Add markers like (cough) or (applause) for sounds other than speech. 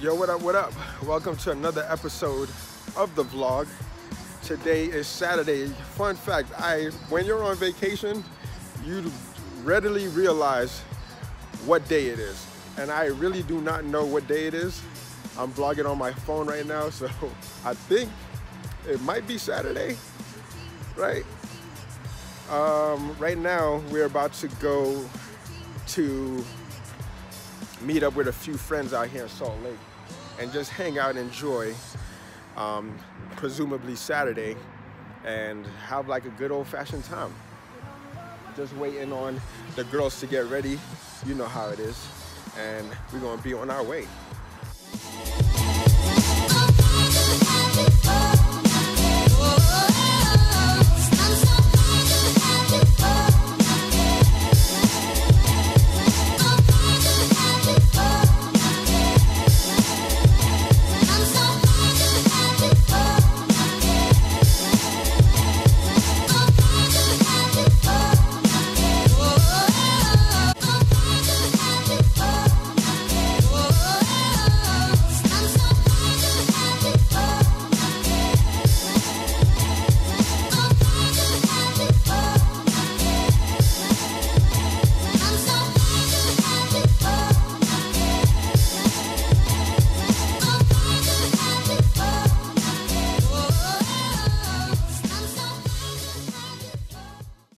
Yo, what up, what up? Welcome to another episode of the vlog. Today is Saturday. Fun fact, I when you're on vacation, you readily realize what day it is. And I really do not know what day it is. I'm vlogging on my phone right now, (laughs) so I think it might be Saturday, right? Um, right now, we're about to go to meet up with a few friends out here in Salt Lake and just hang out and enjoy, um, presumably Saturday, and have like a good old fashioned time. Just waiting on the girls to get ready. You know how it is. And we're gonna be on our way.